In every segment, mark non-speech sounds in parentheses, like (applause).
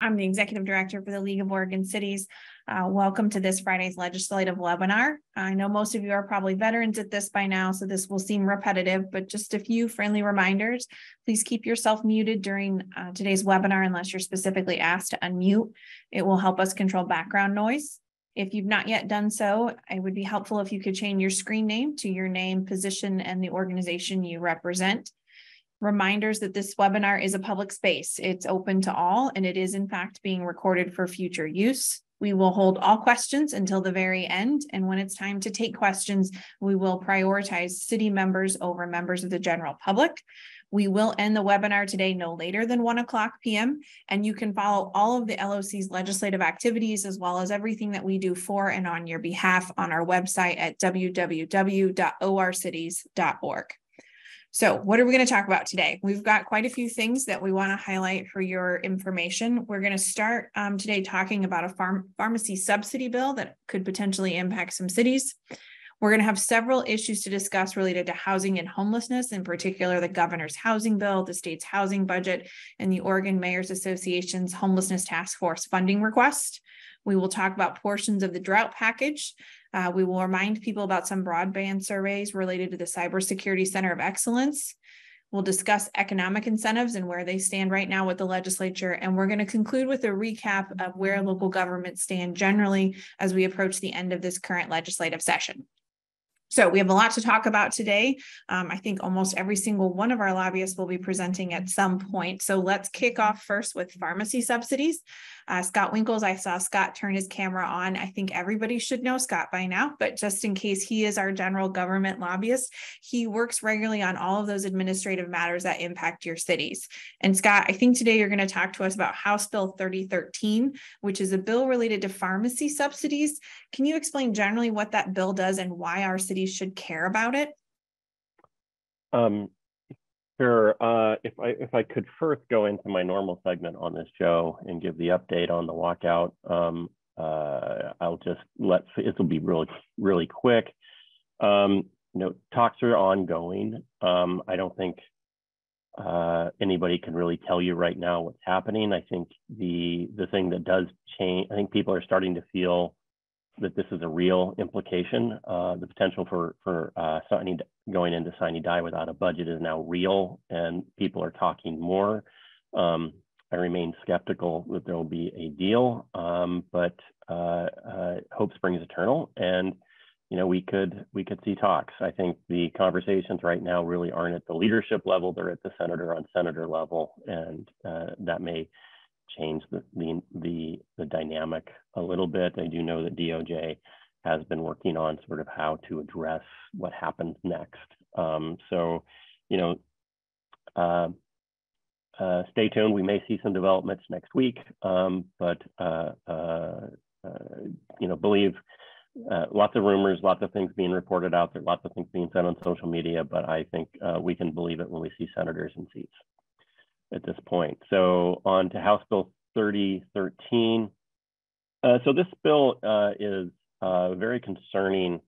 I'm the Executive Director for the League of Oregon Cities. Uh, welcome to this Friday's legislative webinar. I know most of you are probably veterans at this by now, so this will seem repetitive, but just a few friendly reminders. Please keep yourself muted during uh, today's webinar unless you're specifically asked to unmute. It will help us control background noise. If you've not yet done so, it would be helpful if you could change your screen name to your name, position, and the organization you represent reminders that this webinar is a public space. It's open to all, and it is in fact being recorded for future use. We will hold all questions until the very end. And when it's time to take questions, we will prioritize city members over members of the general public. We will end the webinar today no later than 1 o'clock p.m. And you can follow all of the LOC's legislative activities as well as everything that we do for and on your behalf on our website at www.orcities.org. So, what are we going to talk about today? We've got quite a few things that we want to highlight for your information. We're going to start um, today talking about a farm pharmacy subsidy bill that could potentially impact some cities. We're going to have several issues to discuss related to housing and homelessness, in particular, the governor's housing bill, the state's housing budget, and the Oregon Mayors Association's homelessness task force funding request. We will talk about portions of the drought package. Uh, we will remind people about some broadband surveys related to the Cybersecurity Center of Excellence. We'll discuss economic incentives and where they stand right now with the legislature. And we're going to conclude with a recap of where local governments stand generally as we approach the end of this current legislative session. So we have a lot to talk about today. Um, I think almost every single one of our lobbyists will be presenting at some point. So let's kick off first with pharmacy subsidies. Uh, Scott Winkels, I saw Scott turn his camera on. I think everybody should know Scott by now, but just in case he is our general government lobbyist, he works regularly on all of those administrative matters that impact your cities. And Scott, I think today you're going to talk to us about House Bill 3013, which is a bill related to pharmacy subsidies. Can you explain generally what that bill does and why our cities should care about it? Um, Sure. Uh, if I if I could first go into my normal segment on this show and give the update on the walkout, um, uh, I'll just let it will be really really quick. Um, you know, talks are ongoing. Um, I don't think uh, anybody can really tell you right now what's happening. I think the the thing that does change. I think people are starting to feel that this is a real implication. Uh, the potential for for uh, signing, going into sine die without a budget is now real, and people are talking more. Um, I remain skeptical that there will be a deal, um, but uh, uh, hope springs eternal, and you know we could we could see talks. I think the conversations right now really aren't at the leadership level; they're at the senator on senator level, and uh, that may change the, the, the, the dynamic a little bit. I do know that DOJ has been working on sort of how to address what happens next. Um, so, you know, uh, uh, stay tuned. We may see some developments next week, um, but uh, uh, uh you know, believe uh, lots of rumors, lots of things being reported out there, lots of things being said on social media. But I think we can believe it when we see senators in seats at this point. So on to House Bill 3013. Uh, so this bill uh, is uh, very concerning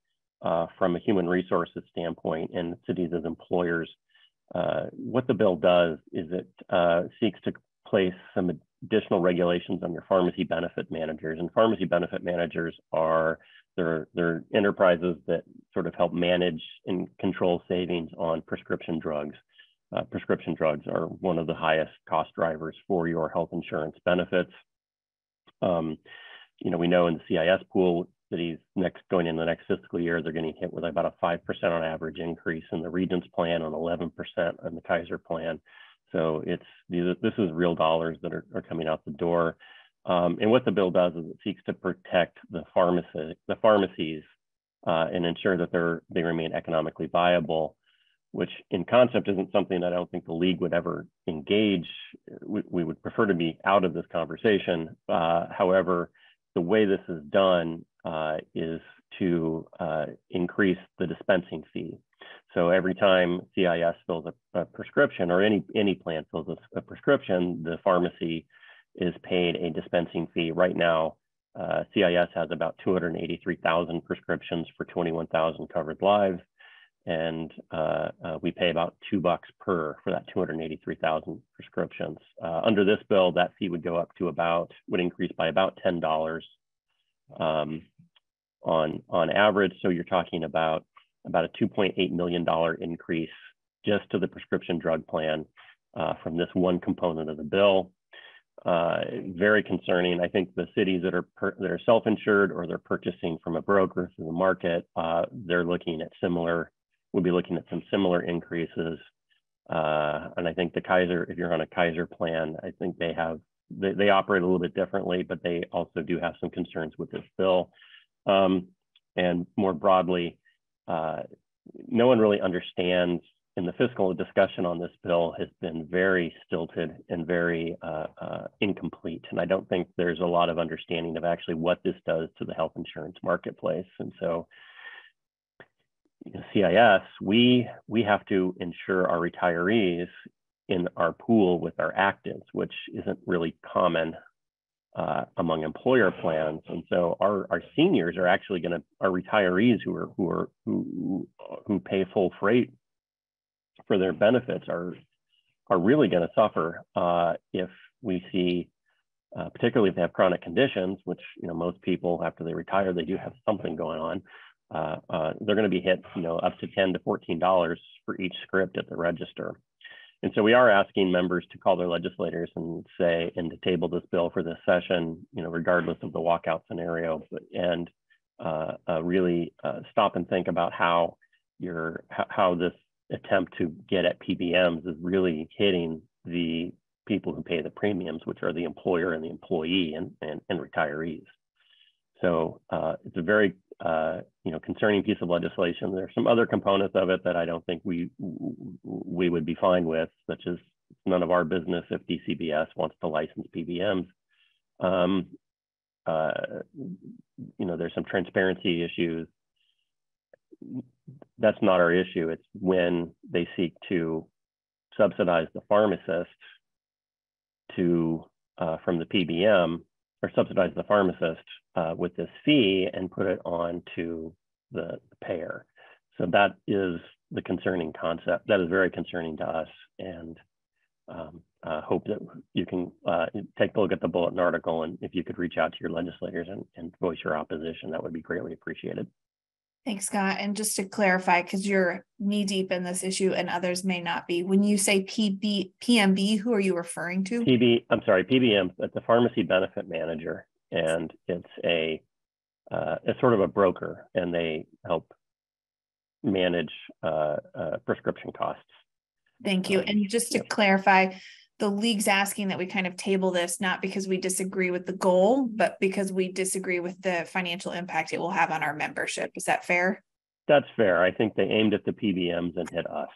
uh, from a human resources standpoint and cities as employers. Uh, what the bill does is it uh, seeks to place some additional regulations on your pharmacy benefit managers. And pharmacy benefit managers are they're, they're enterprises that sort of help manage and control savings on prescription drugs uh, prescription drugs are one of the highest cost drivers for your health insurance benefits. Um, you know, we know in the CIS pool, cities next going into the next fiscal year, they're getting hit with about a 5% on average increase in the Regence plan and 11% on the Kaiser plan. So it's this is real dollars that are, are coming out the door. Um, and what the bill does is it seeks to protect the pharmacy, the pharmacies, uh, and ensure that they're they remain economically viable which in concept isn't something that I don't think the league would ever engage. We, we would prefer to be out of this conversation. Uh, however, the way this is done uh, is to uh, increase the dispensing fee. So every time CIS fills a, a prescription or any, any plan fills a, a, prescription, the pharmacy is paid a dispensing fee. Right now, uh, CIS has about 283,000 prescriptions for 21,000 covered lives and uh, uh, we pay about two bucks per for that 283,000 prescriptions. Uh, under this bill, that fee would go up to about would increase by about ten dollars um, on on average. So you're talking about about a 2.8 million dollar increase just to the prescription drug plan uh, from this one component of the bill. Uh, very concerning. I think the cities that are that are self-insured or they're purchasing from a broker through the market, uh, they're looking at similar. We'll be looking at some similar increases. Uh, and I think the Kaiser, if you're on a Kaiser plan, I think they have they, they operate a little bit differently, but they also do have some concerns with this bill. Um, and more broadly, uh, no one really understands in the fiscal discussion on this bill has been very stilted and very uh, uh, incomplete. And I don't think there's a lot of understanding of actually what this does to the health insurance marketplace. And so CIS, we, we have to ensure our retirees in our pool with our actives, which isn't really common uh, among employer plans. And so our, our seniors are actually going to, our retirees who are, who are, who, who pay full freight for their benefits are are really going to suffer uh, if we see, uh, particularly if they have chronic conditions, which you know most people after they retire they do have something going on. Uh, uh they're going to be hit, you know, up to ten to fourteen dollars for each script at the register. And so we are asking members to call their legislators and say, and to table this bill for this session, you know, regardless of the walkout scenario, and uh, uh, really stop and think about how your how this attempt to get at PBMs is really hitting the people who pay the premiums, which are the employer and the employee and, and, and retirees. So uh, it's a very uh, you know concerning piece of legislation. There are some other components of it that I don't think we we would be fine with, such as none of our business if DCBS wants to license PBMs. Um, uh, you know, there's some transparency issues that's not our issue. It's when they seek to subsidize the pharmacist to uh, from the PBM or subsidize the pharmacist uh, with this fee and put it on to the, payer. So that is the concerning concept. That is very concerning to us, and um, uh, hope that you can uh, take a look at the bulletin article, and if you could reach out to your legislators and, and voice your opposition, that would be greatly appreciated. Thanks, Scott. And just to clarify, because you're knee deep in this issue and others may not be, when you say PB, PMB, who are you referring to? PB, I'm sorry, PBM, it's a pharmacy benefit manager, and it's a uh, it's sort of a broker, and they help manage uh, uh, prescription costs. Thank you. Um, and just to clarify, the league's asking that we kind of table this not because we disagree with the goal, but because we disagree with the financial impact it will have on our membership. Is that fair? That's fair. I think they aimed at the PBMs and hit us.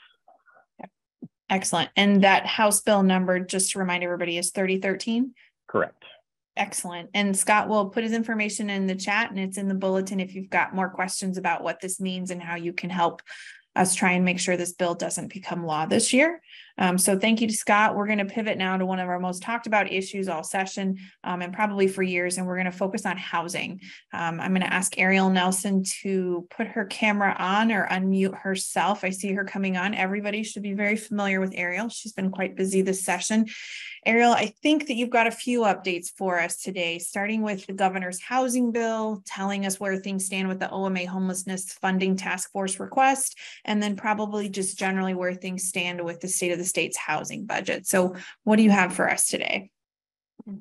Excellent. And that House bill number, just to remind everybody, is 3013? Correct. Excellent. And Scott will put his information in the chat and it's in the bulletin if you've got more questions about what this means and how you can help us try and make sure this bill doesn't become law this year. Um, so thank you to Scott. We're going to pivot now to one of our most talked about issues all session um, and probably for years, and we're going to focus on housing. Um, I'm going to ask Ariel Nelson to put her camera on or unmute herself. I see her coming on. Everybody should be very familiar with Ariel. She's been quite busy this session. Ariel, I think that you've got a few updates for us today, starting with the governor's housing bill, telling us where things stand with the OMA homelessness funding task force request, and then probably just generally where things stand with the state of the state's housing budget. So, what do you have for us today?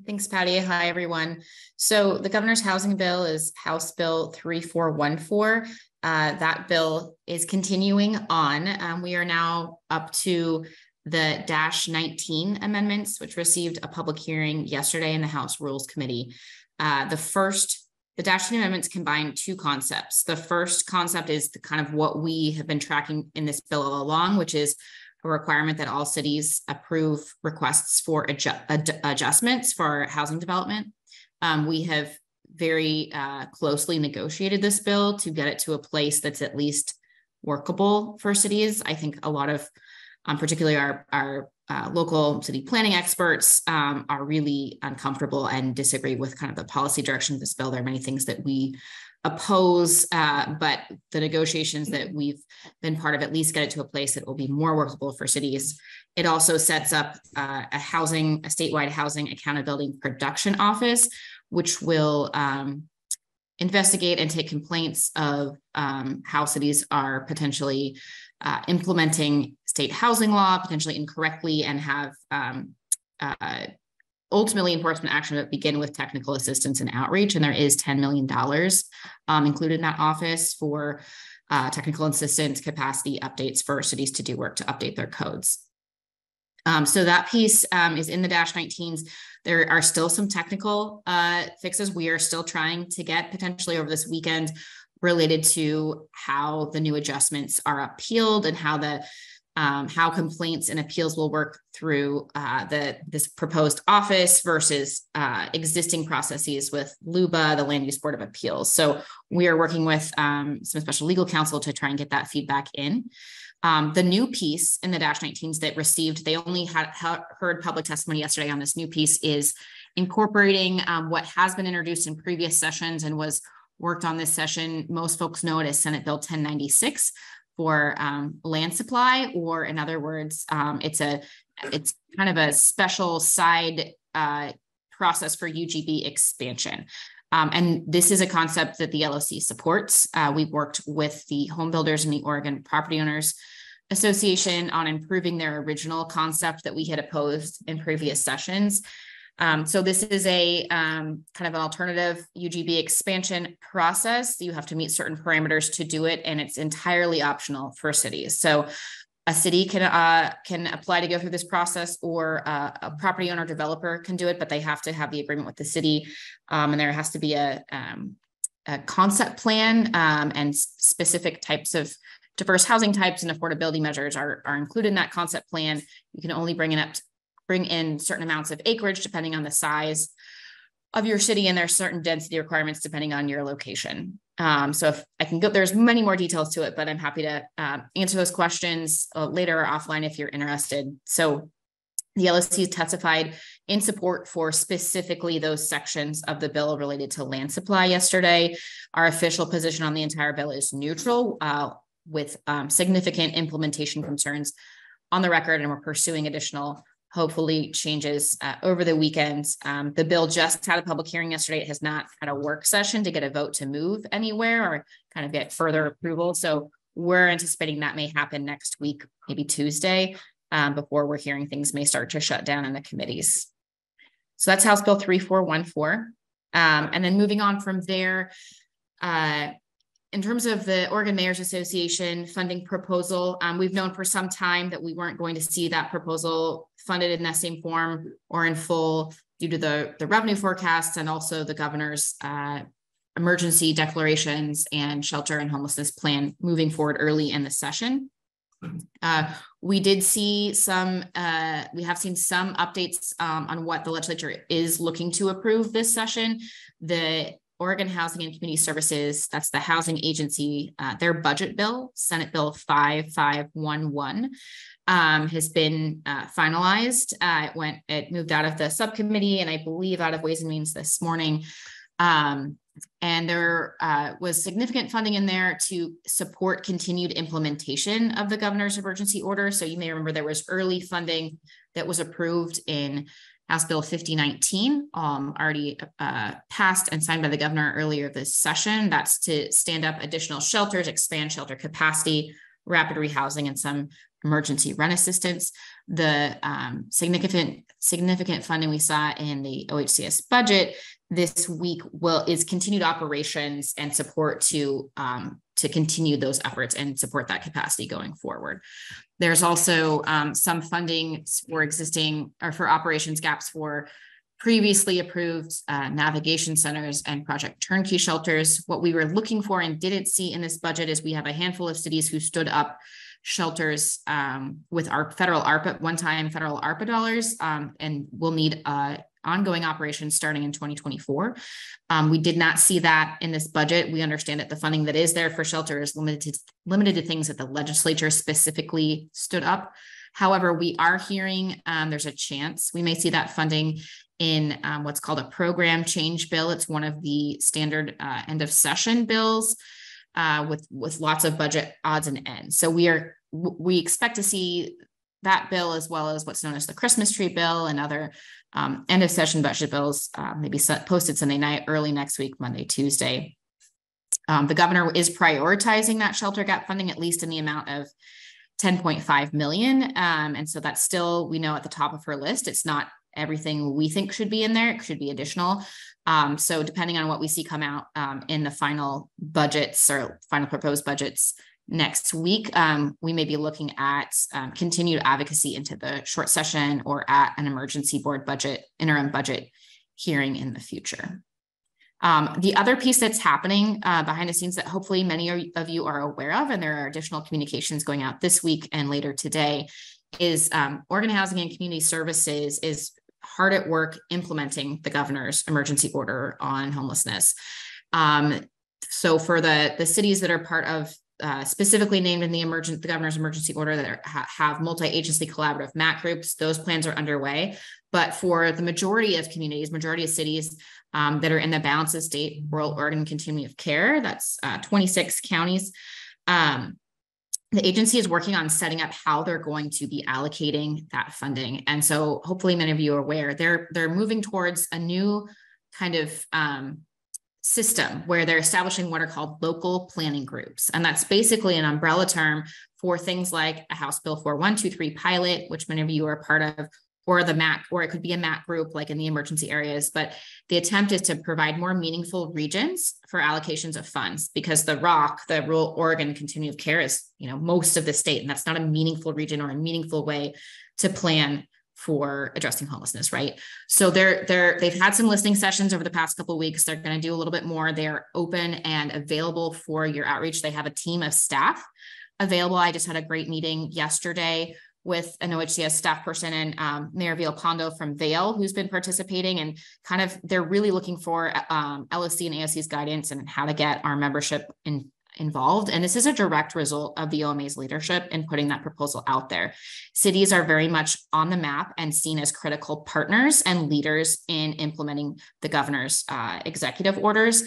Thanks, Patty. Hi, everyone. So, the governor's housing bill is House Bill 3414. Uh, that bill is continuing on. Um, we are now up to the Dash 19 amendments, which received a public hearing yesterday in the House Rules Committee. Uh, the first, the Dash 19 amendments combine two concepts. The first concept is the kind of what we have been tracking in this bill all along, which is a requirement that all cities approve requests for adju ad adjustments for housing development. Um, we have very uh, closely negotiated this bill to get it to a place that's at least workable for cities. I think a lot of um, particularly our, our uh, local city planning experts um, are really uncomfortable and disagree with kind of the policy direction of this bill. There are many things that we oppose, uh, but the negotiations that we've been part of at least get it to a place that will be more workable for cities. It also sets up uh, a housing, a statewide housing accountability production office, which will um, investigate and take complaints of um, how cities are potentially uh, implementing state housing law, potentially incorrectly, and have um, uh, ultimately enforcement action that begin with technical assistance and outreach. And there is $10 million um, included in that office for uh, technical assistance capacity updates for cities to do work to update their codes. Um, so that piece um, is in the dash 19s. There are still some technical uh, fixes we are still trying to get potentially over this weekend related to how the new adjustments are appealed and how the um, how complaints and appeals will work through uh, the this proposed office versus uh, existing processes with LUBA, the Land Use Board of Appeals. So we are working with um, some special legal counsel to try and get that feedback in. Um, the new piece in the Dash 19s that received, they only had heard public testimony yesterday on this new piece is incorporating um, what has been introduced in previous sessions and was worked on this session. Most folks know it as Senate Bill 1096 for um, land supply, or in other words, um, it's a it's kind of a special side uh, process for UGB expansion. Um, and this is a concept that the LOC supports. Uh, we've worked with the home builders and the Oregon Property Owners Association on improving their original concept that we had opposed in previous sessions. Um, so this is a um, kind of an alternative UGB expansion process. You have to meet certain parameters to do it, and it's entirely optional for cities. So a city can uh, can apply to go through this process, or uh, a property owner developer can do it, but they have to have the agreement with the city, um, and there has to be a, um, a concept plan um, and specific types of diverse housing types and affordability measures are, are included in that concept plan. You can only bring it up bring in certain amounts of acreage depending on the size of your city and there's certain density requirements depending on your location. Um, so if I can go, there's many more details to it, but I'm happy to um, answer those questions uh, later or offline if you're interested. So the LSC testified in support for specifically those sections of the bill related to land supply yesterday. Our official position on the entire bill is neutral uh, with um, significant implementation concerns on the record, and we're pursuing additional hopefully changes uh, over the weekend. Um, the bill just had a public hearing yesterday. It has not had a work session to get a vote to move anywhere or kind of get further approval. So we're anticipating that may happen next week, maybe Tuesday, um, before we're hearing things may start to shut down in the committees. So that's House Bill 3414. Um, and then moving on from there, uh, in terms of the Oregon Mayors Association funding proposal, um, we've known for some time that we weren't going to see that proposal funded in that same form or in full due to the, the revenue forecasts and also the governor's uh, emergency declarations and shelter and homelessness plan moving forward early in the session. Uh, we did see some, uh, we have seen some updates um, on what the legislature is looking to approve this session. The Oregon Housing and Community Services, that's the housing agency, uh, their budget bill, Senate Bill 5511, um, has been uh, finalized. Uh, it went, it moved out of the subcommittee and I believe out of Ways and Means this morning. Um, and there uh, was significant funding in there to support continued implementation of the governor's emergency order. So you may remember there was early funding that was approved in House Bill 5019, um, already uh, passed and signed by the governor earlier this session. That's to stand up additional shelters, expand shelter capacity, rapid rehousing, and some emergency rent assistance. The um, significant significant funding we saw in the OHCS budget this week will is continued operations and support to um, to continue those efforts and support that capacity going forward. There's also um, some funding for existing or for operations gaps for previously approved uh, navigation centers and project turnkey shelters. What we were looking for and didn't see in this budget is we have a handful of cities who stood up shelters um, with our federal ARPA, one-time federal ARPA dollars, um, and we'll need uh, ongoing operations starting in 2024. Um, we did not see that in this budget. We understand that the funding that is there for shelter is limited to, limited to things that the legislature specifically stood up. However, we are hearing um, there's a chance we may see that funding in um, what's called a program change bill. It's one of the standard uh, end of session bills uh, with with lots of budget odds and ends. So we are we expect to see that bill as well as what's known as the Christmas tree bill and other um, end of session budget bills, uh, maybe posted Sunday night, early next week, Monday, Tuesday. Um, the governor is prioritizing that shelter gap funding, at least in the amount of 10.5 million. Um, and so that's still, we know at the top of her list, it's not everything we think should be in there. It should be additional. Um, so depending on what we see come out um, in the final budgets or final proposed budgets next week, um, we may be looking at um, continued advocacy into the short session or at an emergency board budget, interim budget hearing in the future. Um, the other piece that's happening uh, behind the scenes that hopefully many of you are aware of, and there are additional communications going out this week and later today, is um, Oregon Housing and Community Services is hard at work implementing the governor's emergency order on homelessness. Um, so for the the cities that are part of uh, specifically named in the emergent the governor's emergency order that are, ha, have multi-agency collaborative MAC groups, those plans are underway. But for the majority of communities, majority of cities um, that are in the balance of state rural Oregon continuum of care, that's uh, 26 counties. Um, the agency is working on setting up how they're going to be allocating that funding. And so hopefully many of you are aware they're they're moving towards a new kind of um, system where they're establishing what are called local planning groups. And that's basically an umbrella term for things like a House Bill 4123 pilot, which many of you are part of, or the MAC, or it could be a MAC group like in the emergency areas. But the attempt is to provide more meaningful regions for allocations of funds because the ROC, the rural Oregon continuum of care, is you know most of the state, and that's not a meaningful region or a meaningful way to plan for addressing homelessness, right? So they're they're they've had some listening sessions over the past couple weeks. They're going to do a little bit more. They're open and available for your outreach. They have a team of staff available. I just had a great meeting yesterday with an OHCS staff person and um, Mayor Villalpando from Vale, who's been participating and kind of they're really looking for um, LSC and AOC's guidance and how to get our membership in, involved. And this is a direct result of the OMA's leadership in putting that proposal out there. Cities are very much on the map and seen as critical partners and leaders in implementing the governor's uh, executive orders.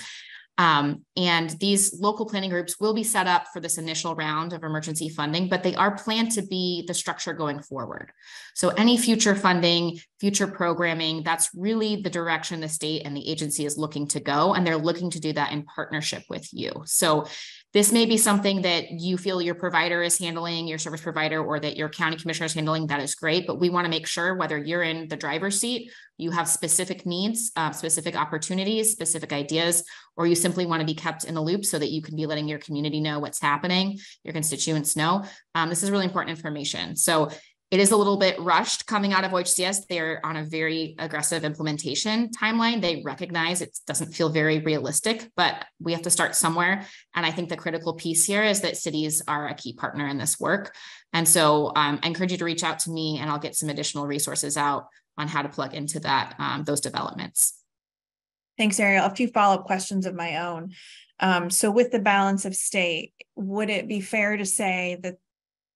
Um, and these local planning groups will be set up for this initial round of emergency funding, but they are planned to be the structure going forward. So any future funding, future programming, that's really the direction the state and the agency is looking to go. And they're looking to do that in partnership with you. So this may be something that you feel your provider is handling, your service provider, or that your county commissioner is handling. That is great. But we want to make sure whether you're in the driver's seat, you have specific needs, uh, specific opportunities, specific ideas, or you simply want to be kept in the loop so that you can be letting your community know what's happening, your constituents know. Um, this is really important information. So it is a little bit rushed coming out of OHCS. They're on a very aggressive implementation timeline. They recognize it doesn't feel very realistic, but we have to start somewhere. And I think the critical piece here is that cities are a key partner in this work. And so um, I encourage you to reach out to me and I'll get some additional resources out on how to plug into that um, those developments. Thanks, Ariel. A few follow-up questions of my own. Um, so with the balance of state, would it be fair to say that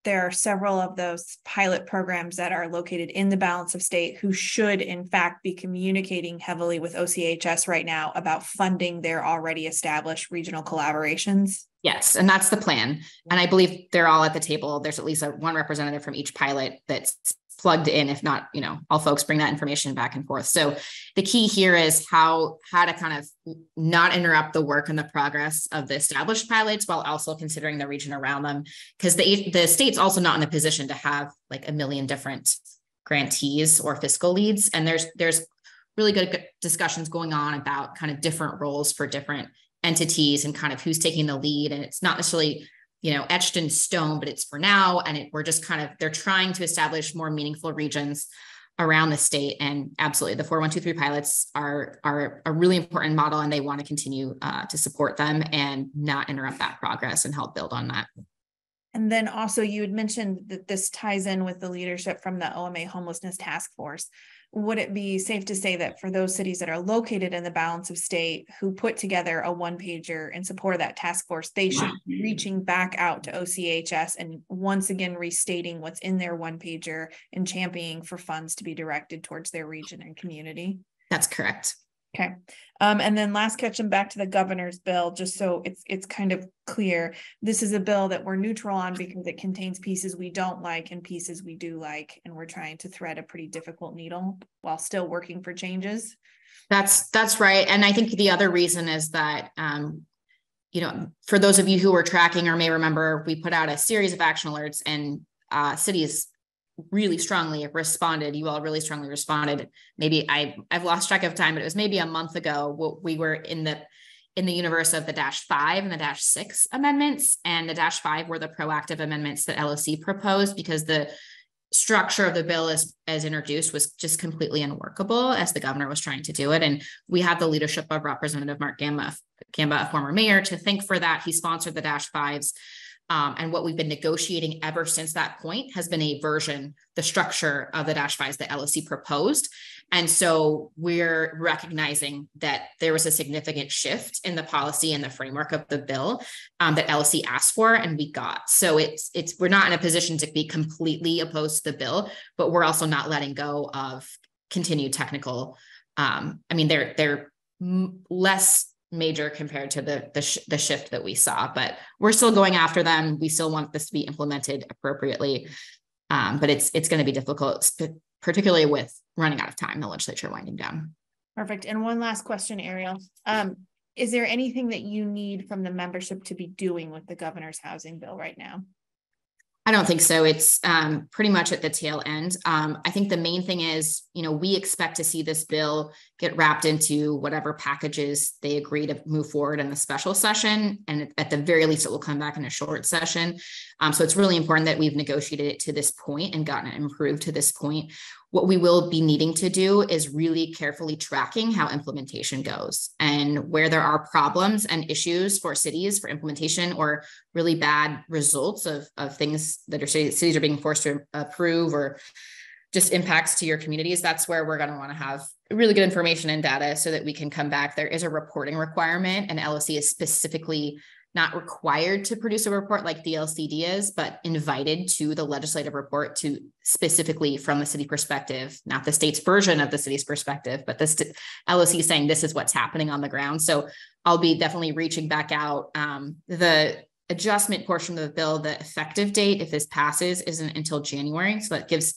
there are several of those pilot programs that are located in the balance of state who should in fact be communicating heavily with OCHS right now about funding their already established regional collaborations? Yes, and that's the plan. And I mm-hmm. believe they're all at the table. There's at least a, one representative from each pilot that's plugged in if not you know all folks bring that information back and forth so the key here is how how to kind of not interrupt the work and the progress of the established pilots while also considering the region around them because the the state's also not in a position to have like a million different grantees or fiscal leads and there's there's really good discussions going on about kind of different roles for different entities and kind of who's taking the lead. And it's not necessarily you know etched in stone but it's for now. And it, we're just kind of they're trying to establish more meaningful regions around the state. And absolutely the 4123 pilots are are a really important model and they want to continue uh, to support them and not interrupt that progress and help build on that. And then also you had mentioned that this ties in with the leadership from the OMA homelessness task force would it be safe to say that for those cities that are located in the balance of state who put together a one pager in support of that task force, they should be reaching back out to OCHS and once again restating what's in their one pager and championing for funds to be directed towards their region and community? That's correct. Okay. Um, and then last catch catching back to the governor's bill, just so it's it's kind of clear. This is a bill that we're neutral on because it contains pieces we don't like and pieces we do like, and we're trying to thread a pretty difficult needle while still working for changes. That's that's right. And I think the other reason is that um, you know, for those of you who were tracking or may remember, we put out a series of action alerts and uh, cities really strongly responded. You all really strongly responded. Maybe i i've lost track of time but it was maybe a month ago we were in the in the universe of the dash five and the dash six amendments and the dash five were the proactive amendments that loc proposed because the structure of the bill as as introduced was just completely unworkable as the governor was trying to do it. And we have the leadership of representative mark gamba gamba a former mayor to thank for that. He sponsored the dash fives um, and what we've been negotiating ever since that point has been a version, the structure of the Dash Fives that LOC proposed. And so we're recognizing that there was a significant shift in the policy and the framework of the bill um, that LOC asked for, and we got. So it's it's we're not in a position to be completely opposed to the bill, but we're also not letting go of continued technical. Um, I mean, they're they're less major compared to the the, sh- the shift that we saw but we're still going after them. We still want this to be implemented appropriately. Um, but it's it's going to be difficult particularly with running out of time the legislature winding down. Perfect. And one last question ariel. Um, is there anything that you need from the membership to be doing with the governor's housing bill right now I don't think so. It's um, pretty much at the tail end. Um, I think the main thing is, you know, we expect to see this bill get wrapped into whatever packages they agree to move forward in the special session. And at the very least, it will come back in a short session. Um, so it's really important that we've negotiated it to this point and gotten it improved to this point. What we will be needing to do is really carefully tracking how implementation goes and where there are problems and issues for cities for implementation or really bad results of, of things that are cities are being forced to approve or just impacts to your communities. That's where we're going to want to have really good information and data so that we can come back. There is a reporting requirement, and LOC is specifically not required to produce a report like the LCD is, but invited to the legislative report to specifically from the city perspective, not the state's version of the city's perspective, but the st- LOC saying this is what's happening on the ground. So I'll be definitely reaching back out. Um, the adjustment portion of the bill, the effective date, if this passes, isn't until January. So that gives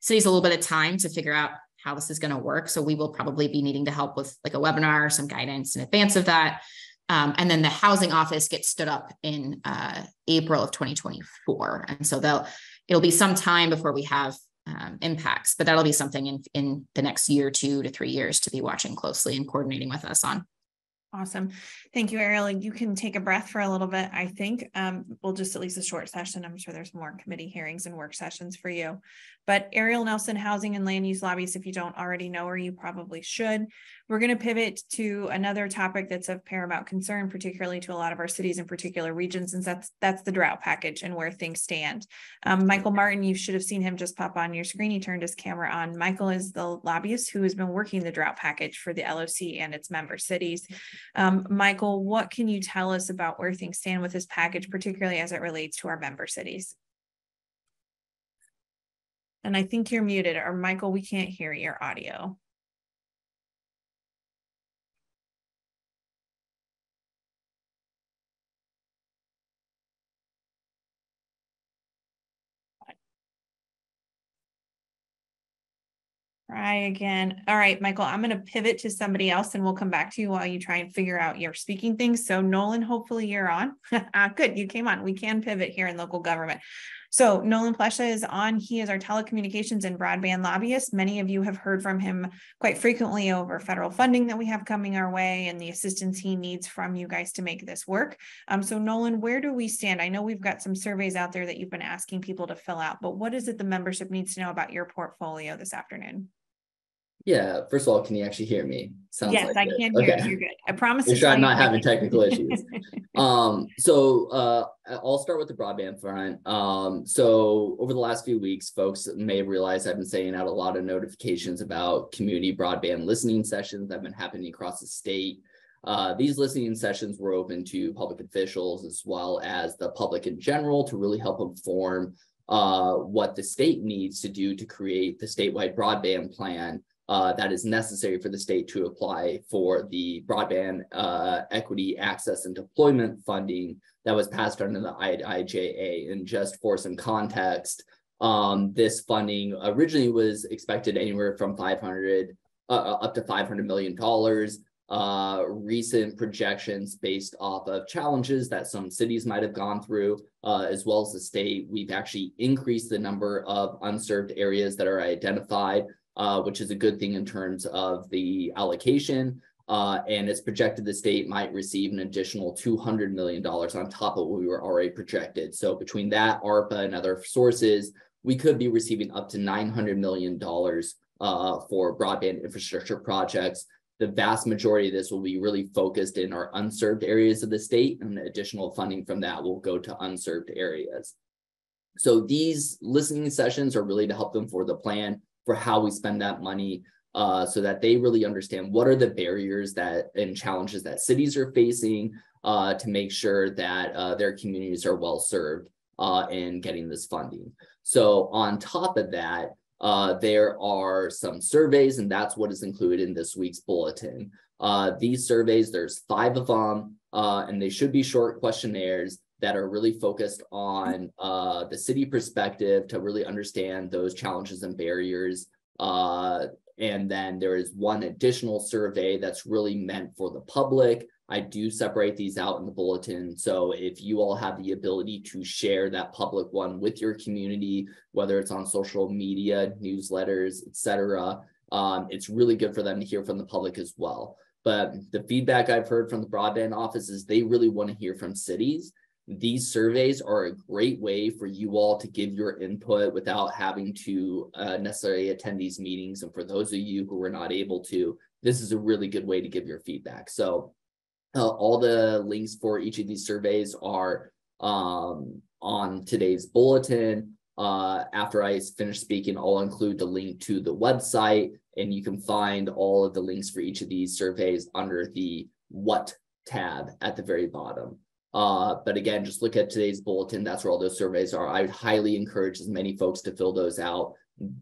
cities a little bit of time to figure out how this is going to work. So we will probably be needing to help with like a webinar, some guidance in advance of that. Um, and then the housing office gets stood up in uh, April of 2024. And so they'll it'll be some time before we have um, impacts, but that'll be something in in the next year, two to three years to be watching closely and coordinating with us on. Awesome. Thank you, Ariel. You can take a breath for a little bit, I think. Um, we'll just at least a short session. I'm sure there's more committee hearings and work sessions for you. But Ariel Nelson, Housing and Land Use Lobbyist, if you don't already know her, you probably should. We're going to pivot to another topic that's of paramount concern, particularly to a lot of our cities and particular regions, and that's that's the drought package and where things stand. Um, Michael Martin, you should have seen him just pop on your screen. He turned his camera on. Michael is the lobbyist who has been working the drought package for the LOC and its member cities. Um, Michael, what can you tell us about where things stand with this package, particularly as it relates to our member cities? And I think you're muted, or Michael, we can't hear your audio. Try again. All right, Michael, I'm going to pivot to somebody else and we'll come back to you while you try and figure out your speaking things. So, Nolan, hopefully you're on. uh, (laughs) good, you came on. We can pivot here in local government. So Nolan Plesha is on. He is our telecommunications and broadband lobbyist. Many of you have heard from him quite frequently over federal funding that we have coming our way and the assistance he needs from you guys to make this work. Um, so Nolan, where do we stand? I know we've got some surveys out there that you've been asking people to fill out, but what is it the membership needs to know about your portfolio this afternoon? Yeah, first of all, can you actually hear me? Sounds yes, like I can hear okay. you. You're good. I promise. Make sure I'm not having technical issues. (laughs) um, so uh, I'll start with the broadband front. Um, so over the last few weeks, folks may have realized I've been sending out a lot of notifications about community broadband listening sessions that have been happening across the state. Uh, these listening sessions were open to public officials as well as the public in general to really help inform uh, what the state needs to do to create the statewide broadband plan uh, that is necessary for the state to apply for the broadband uh, equity access and deployment funding that was passed under the IIJA. And just for some context, um, this funding originally was expected anywhere from 500 uh, uh, up to 500 million dollars. Uh, recent projections based off of challenges that some cities might have gone through, uh, as well as the state. We've actually increased the number of unserved areas that are identified uh, which is a good thing in terms of the allocation. Uh, and it's projected the state might receive an additional $200 million on top of what we were already projected. So between that, ARPA and other sources, we could be receiving up to $900 million uh, for broadband infrastructure projects. The vast majority of this will be really focused in our unserved areas of the state, and additional funding from that will go to unserved areas. So these listening sessions are really to help them for the plan for how we spend that money uh, so that they really understand what are the barriers that and challenges that cities are facing uh, to make sure that uh, their communities are well served uh, in getting this funding. So on top of that, uh, there are some surveys, and that's what is included in this week's bulletin. Uh, these surveys, there's five of them, and they should be short questionnaires that are really focused on uh, the city perspective to really understand those challenges and barriers. Uh, and then there is one additional survey that's really meant for the public. I do separate these out in the bulletin. So if you all have the ability to share that public one with your community, whether it's on social media, newsletters, etc., um, it's really good for them to hear from the public as well. But the feedback I've heard from the broadband office is they really want to hear from cities these surveys are a great way for you all to give your input without having to uh, necessarily attend these meetings. And for those of you who were not able to, this is a really good way to give your feedback. So uh, all the links for each of these surveys are um, on today's bulletin. Uh, after I finish speaking, I'll include the link to the website and you can find all of the links for each of these surveys under the what tab at the very bottom. Uh, but again, just look at today's bulletin. That's where all those surveys are. I would highly encourage as many folks to fill those out.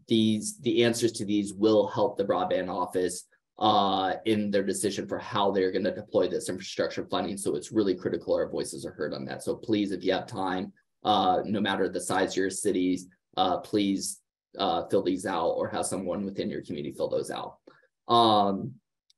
These the answers to these will help the broadband office uh, in their decision for how they're going to deploy this infrastructure funding. So it's really critical our voices are heard on that. So please, if you have time, uh, no matter the size of your cities, uh, please uh, fill these out or have someone within your community fill those out. Um,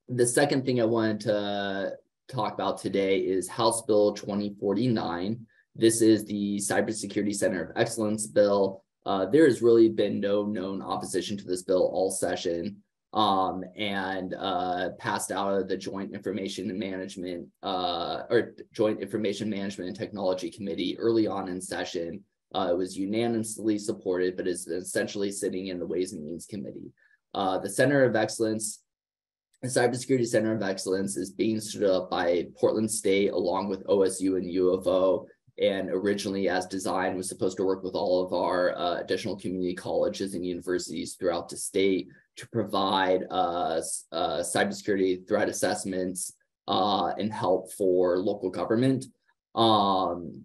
the second thing I wanted to talk about today is House Bill 2049. This is the Cybersecurity Center of Excellence bill. Uh, there has really been no known opposition to this bill all session um, and uh, passed out of the Joint Information and Management uh, or Joint Information Management and Technology Committee early on in session. Uh, it was unanimously supported, but is essentially sitting in the Ways and Means Committee. Uh, the Center of Excellence the Cybersecurity Center of Excellence is being stood up by Portland State along with OSU and U of O. And originally, as designed, was supposed to work with all of our uh, additional community colleges and universities throughout the state to provide uh, uh, cybersecurity threat assessments uh, and help for local government. Um,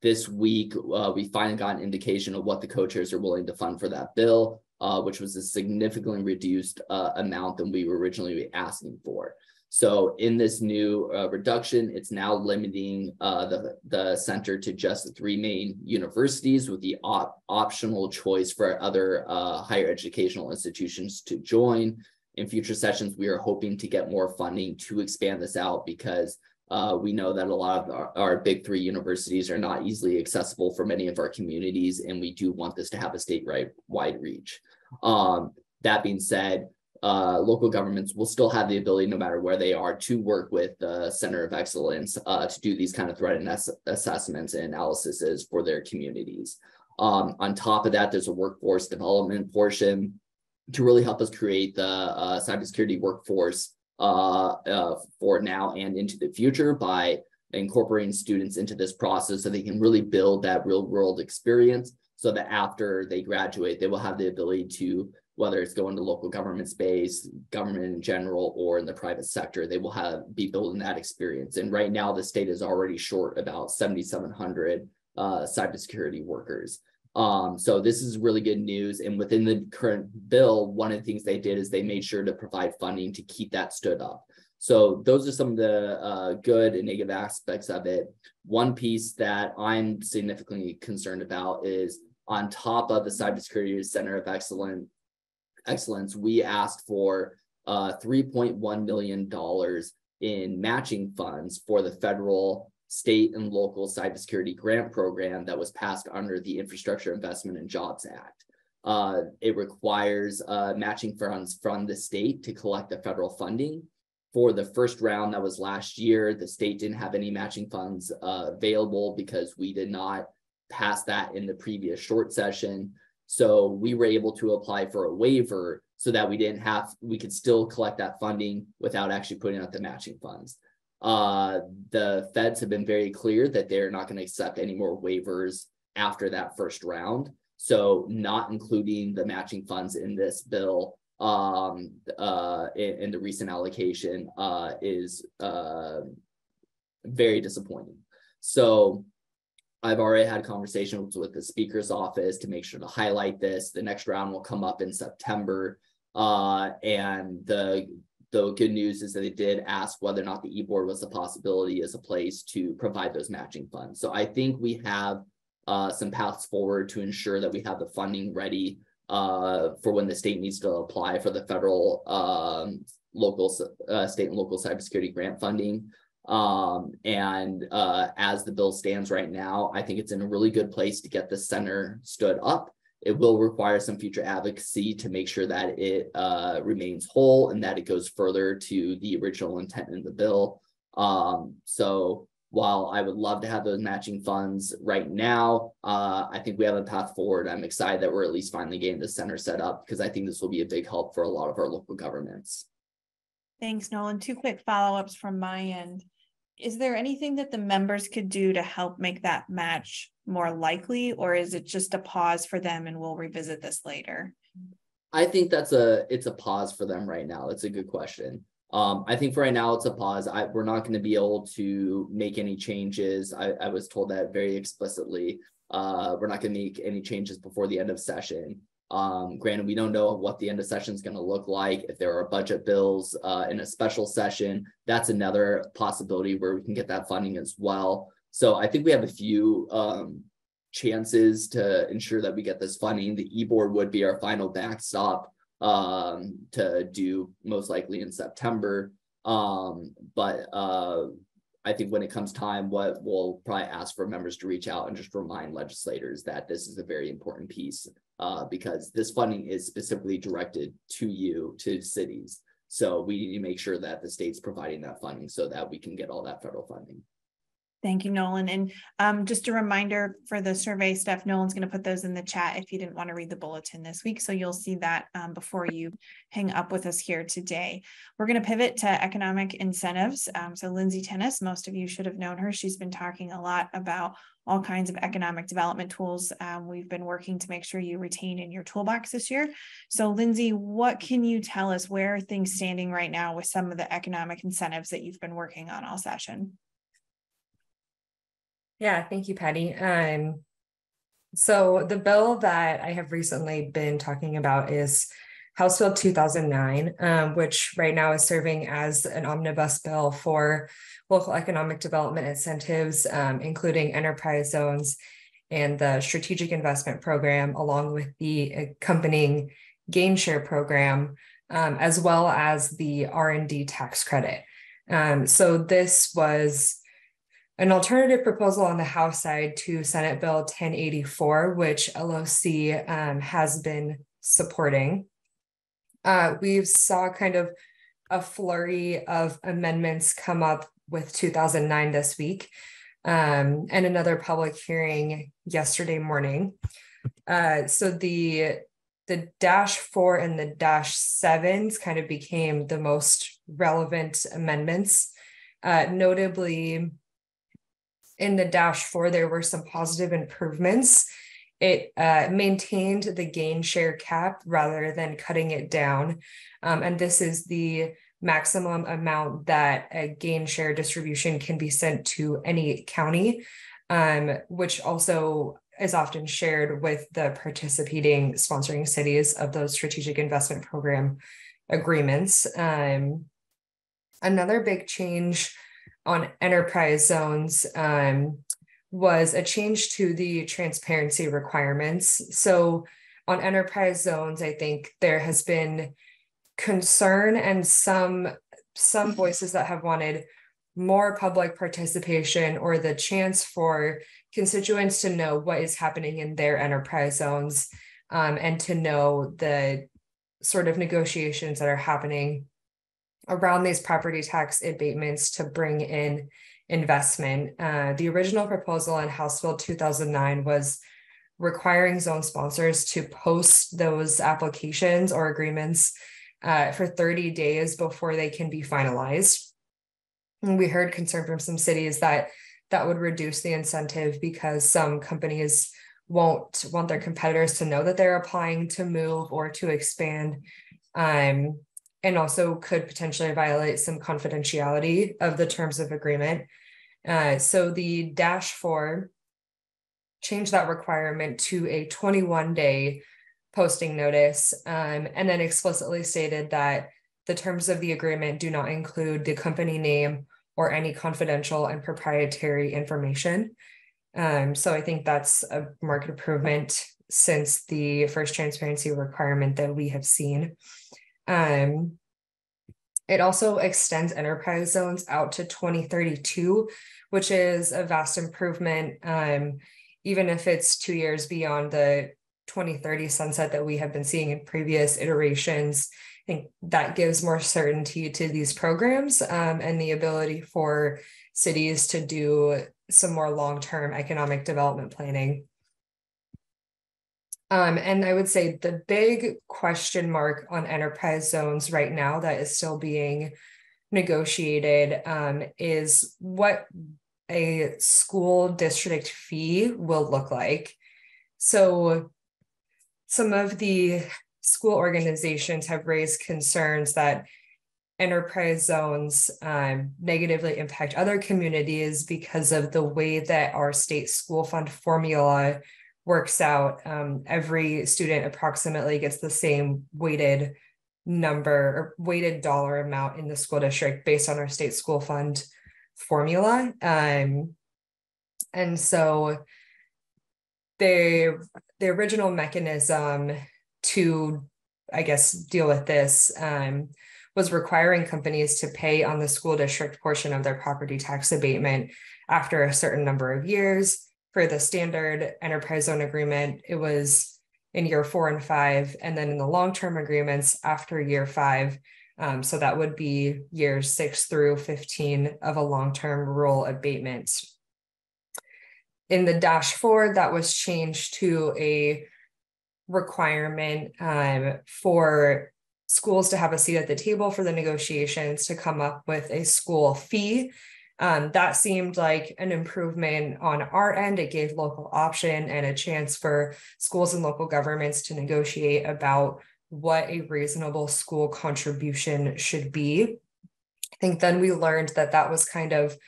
this week, uh, we finally got an indication of what the co-chairs are willing to fund for that bill uh, which was a significantly reduced uh, amount than we were originally asking for. So in this new uh, reduction, it's now limiting uh, the, the center to just the three main universities with the op optional choice for other uh, higher educational institutions to join. In future sessions, we are hoping to get more funding to expand this out because uh, we know that a lot of our, our, big three universities are not easily accessible for many of our communities, and we do want this to have a statewide wide reach. Um, that being said, uh, local governments will still have the ability, no matter where they are, to work with the Center of Excellence uh, to do these kind of threat ass assessments and analyses for their communities. Um, on top of that, there's a workforce development portion to really help us create the uh, cybersecurity workforce uh, uh, for now and into the future by incorporating students into this process so they can really build that real world experience so that after they graduate, they will have the ability to, whether it's going to local government space, government in general, or in the private sector, they will have be building that experience. And right now, the state is already short about 7,700 uh, cybersecurity workers. Um, so this is really good news. And within the current bill, one of the things they did is they made sure to provide funding to keep that stood up. So those are some of the uh, good and negative aspects of it. One piece that I'm significantly concerned about is on top of the Cybersecurity Center of Excellence, excellence we asked for uh, $3.1 million in matching funds for the federal state and local cybersecurity grant program that was passed under the Infrastructure Investment and Jobs Act. Uh, it requires uh, matching funds from the state to collect the federal funding. For the first round that was last year, the state didn't have any matching funds uh, available because we did not pass that in the previous short session. So we were able to apply for a waiver so that we didn't have, we could still collect that funding without actually putting out the matching funds. Uh, the feds have been very clear that they're not going to accept any more waivers after that first round. So, not including the matching funds in this bill um, uh, in, in, the recent allocation uh, is uh, very disappointing. So, I've already had conversations with the speaker's office to make sure to highlight this. The next round will come up in September. Uh, and the the good news is that they did ask whether or not the e-board was a possibility as a place to provide those matching funds. So I think we have uh, some paths forward to ensure that we have the funding ready uh, for when the state needs to apply for the federal, um, local, uh, state and local cybersecurity grant funding. Um, and uh, as the bill stands right now, I think it's in a really good place to get the center stood up it will require some future advocacy to make sure that it uh, remains whole and that it goes further to the original intent in the bill. Um, so while I would love to have those matching funds right now, uh, I think we have a path forward. I'm excited that we're at least finally getting the center set up because I think this will be a big help for a lot of our local governments. Thanks, Nolan. Two quick follow-ups from my end is there anything that the members could do to help make that match more likely or is it just a pause for them and we'll revisit this later i think that's a it's a pause for them right now that's a good question um, I think for right now it's a pause. I, we're not going to be able to make any changes. I, I was told that very explicitly. Uh, we're not going to make any changes before the end of session. Um, granted, we don't know what the end of session is going to look like. If there are budget bills uh, in a special session, that's another possibility where we can get that funding as well. So I think we have a few um, chances to ensure that we get this funding. The e-board would be our final backstop um, to do most likely in September. Um, but uh, I think when it comes time, what we'll probably ask for members to reach out and just remind legislators that this is a very important piece uh, because this funding is specifically directed to you, to cities. So we need to make sure that the state's providing that funding so that we can get all that federal funding. Thank you, Nolan. And um, just a reminder for the survey stuff, Nolan's going to put those in the chat if you didn't want to read the bulletin this week. So you'll see that um, before you hang up with us here today. We're going to pivot to economic incentives. Um, so Lindsay Tennis, most of you should have known her. She's been talking a lot about all kinds of economic development tools. Um, we've been working to make sure you retain in your toolbox this year. So Lindsay, what can you tell us? Where are things standing right now with some of the economic incentives that you've been working on all session? Yeah, thank you, Patty. Um, so the bill that I have recently been talking about is House Bill 2009, um, which right now is serving as an omnibus bill for local economic development incentives, um, including enterprise zones and the strategic investment program, along with the accompanying gain share program, um, as well as the R&D tax credit. Um, so this was an alternative proposal on the House side to Senate Bill 1084, which LOC um, has been supporting. Uh, we saw kind of a flurry of amendments come up with 2009 this week um, and another public hearing yesterday morning. Uh, so the the dash four and the dash sevens kind of became the most relevant amendments. Uh, notably, in the dash four, there were some positive improvements. It uh, maintained the gain share cap rather than cutting it down. Um, and this is the maximum amount that a gain share distribution can be sent to any county, um, which also is often shared with the participating sponsoring cities of those strategic investment program agreements. Um, another big change on enterprise zones um, was a change to the transparency requirements. So, on enterprise zones, I think there has been concern and some some voices that have wanted more public participation or the chance for constituents to know what is happening in their enterprise zones um, and to know the sort of negotiations that are happening around these property tax abatements to bring in investment. Uh, the original proposal in House Bill 2009 was requiring zone sponsors to post those applications or agreements uh, for 30 days before they can be finalized. And we heard concern from some cities that that would reduce the incentive because some companies won't want their competitors to know that they're applying to move or to expand. Um, and also could potentially violate some confidentiality of the terms of agreement. Uh, so the dash four changed that requirement to a 21 day posting notice um, and then explicitly stated that the terms of the agreement do not include the company name or any confidential and proprietary information. Um, so I think that's a market improvement since the first transparency requirement that we have seen. Um, it also extends enterprise zones out to 2032, which is a vast improvement, um, even if it's two years beyond the 2030 sunset that we have been seeing in previous iterations. I think that gives more certainty to these programs um, and the ability for cities to do some more long term economic development planning. Um, and I would say the big question mark on enterprise zones right now that is still being negotiated um, is what a school district fee will look like. So, some of the school organizations have raised concerns that enterprise zones um, negatively impact other communities because of the way that our state school fund formula works out. Um, every student approximately gets the same weighted number or weighted dollar amount in the school district based on our state school fund formula. Um, and so the the original mechanism to, I guess, deal with this um, was requiring companies to pay on the school district portion of their property tax abatement after a certain number of years for the standard enterprise zone agreement, it was in year four and five, and then in the long term agreements after year five. Um, so that would be years six through 15 of a long term rural abatement. In the dash four, that was changed to a requirement um, for schools to have a seat at the table for the negotiations to come up with a school fee um, that seemed like an improvement on our end. It gave local option and a chance for schools and local governments to negotiate about what a reasonable school contribution should be. I think then we learned that that was kind of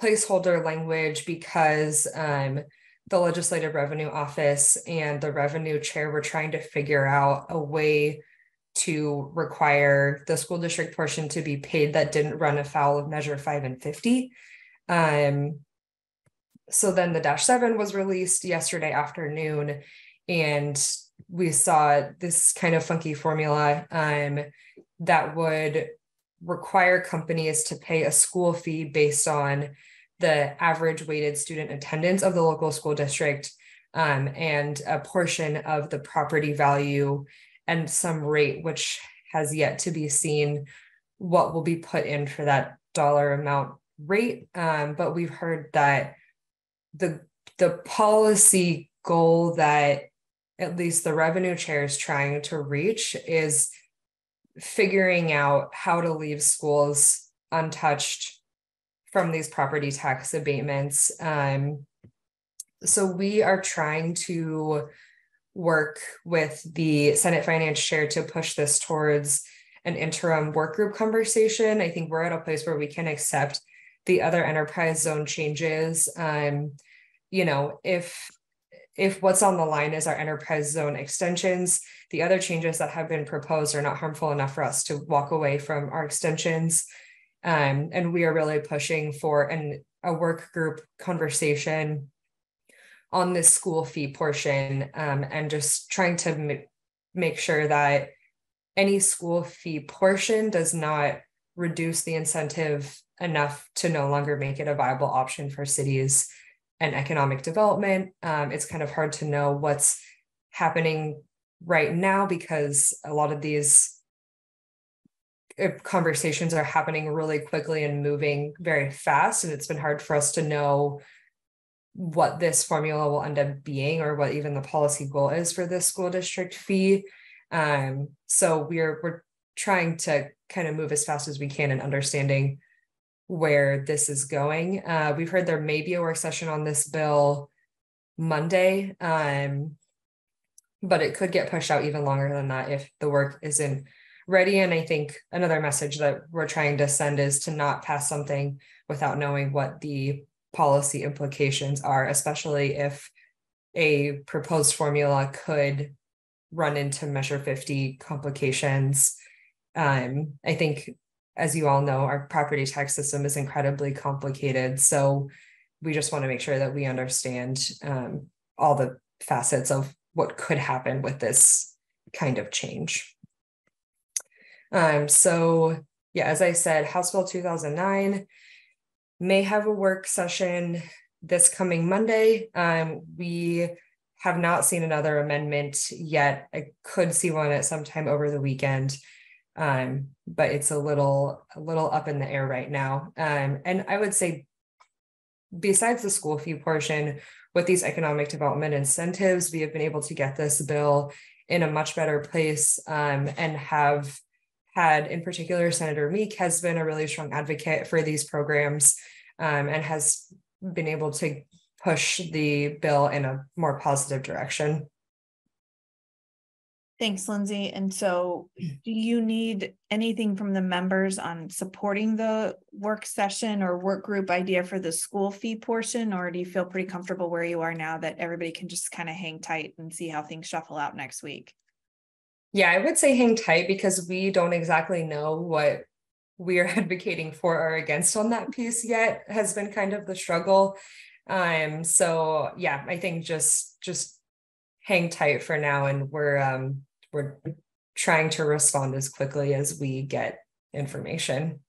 placeholder language because um, the Legislative Revenue Office and the revenue chair were trying to figure out a way to require the school district portion to be paid that didn't run afoul of measure 5 and 50 um, so then the dash 7 was released yesterday afternoon and we saw this kind of funky formula um, that would require companies to pay a school fee based on the average weighted student attendance of the local school district um, and a portion of the property value and some rate, which has yet to be seen what will be put in for that dollar amount rate. Um, but we've heard that the the policy goal that at least the revenue chair is trying to reach is figuring out how to leave schools untouched from these property tax abatements. Um, so we are trying to work with the Senate Finance Chair to push this towards an interim work group conversation. I think we're at a place where we can accept the other enterprise zone changes. Um, you know, if if what's on the line is our enterprise zone extensions, the other changes that have been proposed are not harmful enough for us to walk away from our extensions. Um, and we are really pushing for an a work group conversation on this school fee portion um, and just trying to m- make sure that any school fee portion does not reduce the incentive enough to no longer make it a viable option for cities and economic development. Um, it's kind of hard to know what's happening right now because a lot of these uh, conversations are happening really quickly and moving very fast and it's been hard for us to know what this formula will end up being or what even the policy goal is for this school district fee um, so we're we're trying to kind of move as fast as we can in understanding where this is going. Uh, we've heard there may be a work session on this bill Monday, um, but it could get pushed out even longer than that if the work isn't ready. And I think another message that we're trying to send is to not pass something without knowing what the policy implications are, especially if a proposed formula could run into Measure 50 complications. Um, I think as you all know, our property tax system is incredibly complicated. So we just want to make sure that we understand um, all the facets of what could happen with this kind of change. Um, so yeah, as I said, House Bill 2009 may have a work session this coming Monday. Um, we have not seen another amendment yet. I could see one at some time over the weekend um, but it's a little a little up in the air right now. Um, and I would say, besides the school fee portion, with these economic development incentives, we have been able to get this bill in a much better place um, and have had, in particular, Senator Meek has been a really strong advocate for these programs um, and has been able to push the bill in a more positive direction. Thanks, Lindsay. And so do you need anything from the members on supporting the work session or work group idea for the school fee portion? Or do you feel pretty comfortable where you are now that everybody can just kind of hang tight and see how things shuffle out next week? Yeah, I would say hang tight because we don't exactly know what we're (laughs) advocating for or against on that piece yet has been kind of the struggle. Um, so yeah, I think just just hang tight for now and we're um we're trying to respond as quickly as we get information.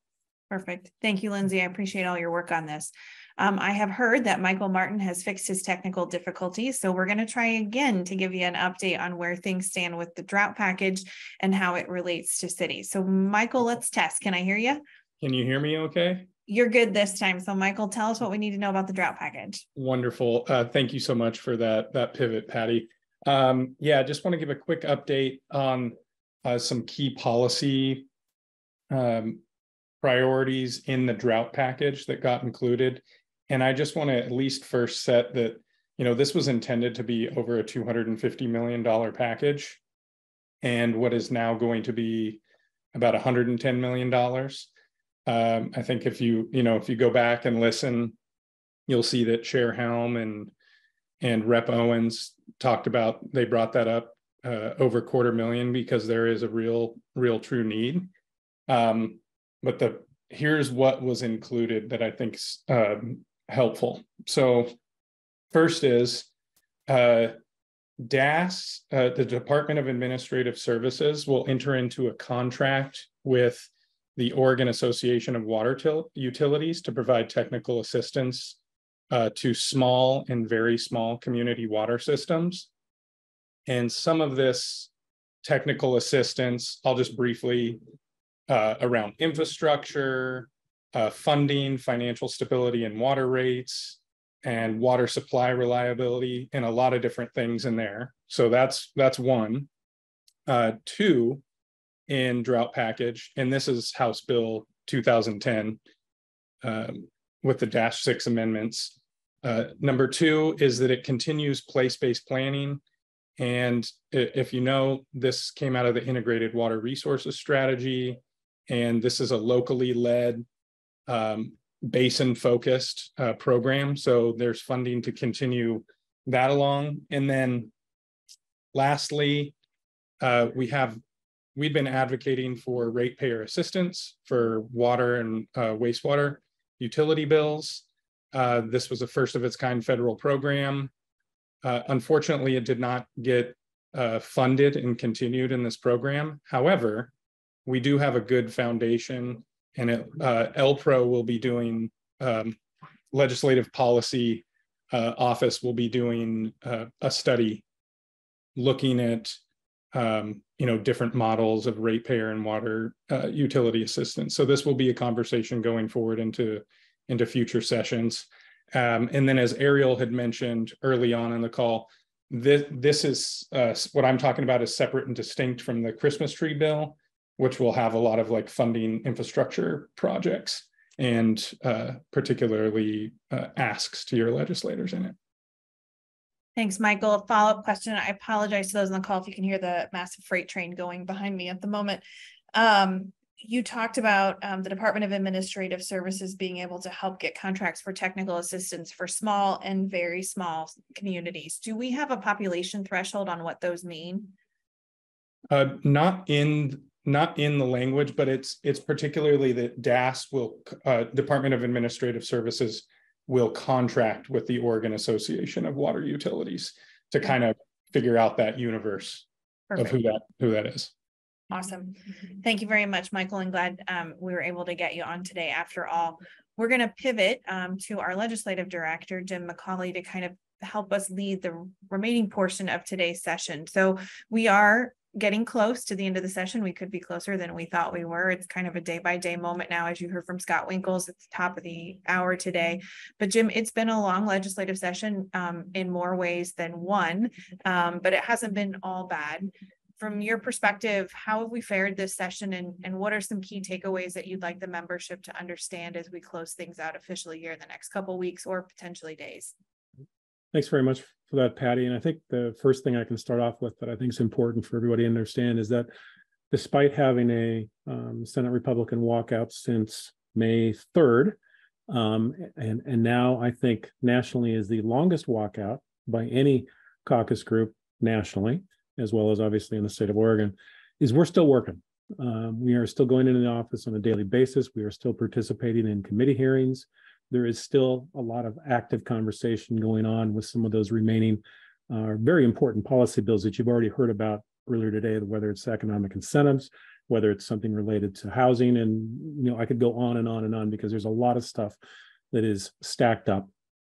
Perfect. Thank you, Lindsay. I appreciate all your work on this. Um, I have heard that Michael Martin has fixed his technical difficulties. So we're going to try again to give you an update on where things stand with the drought package and how it relates to cities. So Michael, let's test. Can I hear you? Can you hear me okay? You're good this time. So Michael, tell us what we need to know about the drought package. Wonderful. Uh, thank you so much for that, that pivot, Patty. Um, yeah, just want to give a quick update on uh, some key policy um, priorities in the drought package that got included. And I just want to at least first set that, you know, this was intended to be over a $250 million package. And what is now going to be about $110 million. Um, I think if you, you know, if you go back and listen, you'll see that Chair Helm and and Rep Owens talked about they brought that up uh, over quarter million because there is a real, real true need. Um, but the here's what was included that I think um, helpful. So first is uh, DAS, uh, the Department of Administrative Services, will enter into a contract with the Oregon Association of Water Utilities to provide technical assistance uh, to small and very small community water systems. And some of this technical assistance, I'll just briefly uh, around infrastructure, uh, funding, financial stability and water rates, and water supply reliability and a lot of different things in there. So that's that's one. Uh, two in drought package, and this is House Bill 2010 um, with the dash six amendments. Uh, number two is that it continues place-based planning. And if you know, this came out of the integrated water resources strategy, and this is a locally led um, basin focused uh, program. So there's funding to continue that along. And then lastly, uh, we have we've been advocating for ratepayer assistance for water and uh, wastewater utility bills. Uh, this was a first of its kind federal program. Uh, unfortunately, it did not get uh, funded and continued in this program. However, we do have a good foundation and it, uh, LPRO will be doing um, legislative policy uh, office will be doing uh, a study looking at um, you know different models of ratepayer and water uh, utility assistance. So this will be a conversation going forward into into future sessions. Um, and then as Ariel had mentioned early on in the call, this this is uh, what I'm talking about is separate and distinct from the Christmas tree bill which will have a lot of like funding infrastructure projects and uh, particularly uh, asks to your legislators in it. Thanks, Michael. Follow-up question. I apologize to those on the call if you can hear the massive freight train going behind me at the moment. Um, you talked about um, the Department of Administrative Services being able to help get contracts for technical assistance for small and very small communities. Do we have a population threshold on what those mean? Uh, not in not in the language, but it's it's particularly that DAS will uh, Department of Administrative Services will contract with the Oregon Association of Water Utilities to kind of figure out that universe Perfect. of who that who that is. Awesome. Thank you very much, Michael, and glad um, we were able to get you on today after all. We're going to pivot um, to our legislative director, Jim McCauley, to kind of help us lead the remaining portion of today's session. So we are getting close to the end of the session. We could be closer than we thought we were. It's kind of a day by day moment now, as you heard from Scott Winkels at the top of the hour today. But Jim, it's been a long legislative session um, in more ways than one, um, but it hasn't been all bad. From your perspective, how have we fared this session and, and what are some key takeaways that you'd like the membership to understand as we close things out officially here in the next couple weeks or potentially days? Thanks very much for that, Patty. And I think the first thing I can start off with that I think is important for everybody to understand is that despite having a um, Senate Republican walkout since May 3rd, um, and, and now I think nationally is the longest walkout by any caucus group nationally, as well as obviously in the state of Oregon, is we're still working. Um, we are still going into the office on a daily basis. We are still participating in committee hearings there is still a lot of active conversation going on with some of those remaining uh, very important policy bills that you've already heard about earlier today, whether it's economic incentives, whether it's something related to housing. And, you know, I could go on and on and on because there's a lot of stuff that is stacked up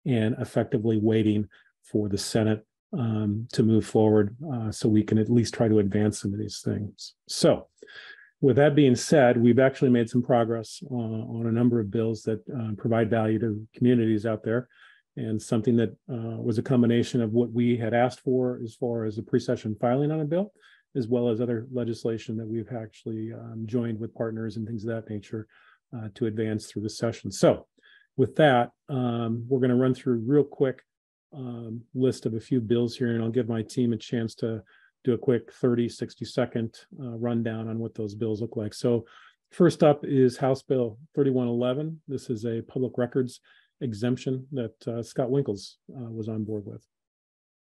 and effectively waiting for the Senate um, to move forward uh, so we can at least try to advance some of these things. So with that being said, we've actually made some progress uh, on a number of bills that uh, provide value to communities out there. And something that uh, was a combination of what we had asked for as far as a pre-session filing on a bill, as well as other legislation that we've actually um, joined with partners and things of that nature uh, to advance through the session. So with that, um, we're going to run through real quick um, list of a few bills here, and I'll give my team a chance to do a quick 30, 60 second uh, rundown on what those bills look like. So first up is House Bill 3111. This is a public records exemption that uh, Scott Winkels uh, was on board with.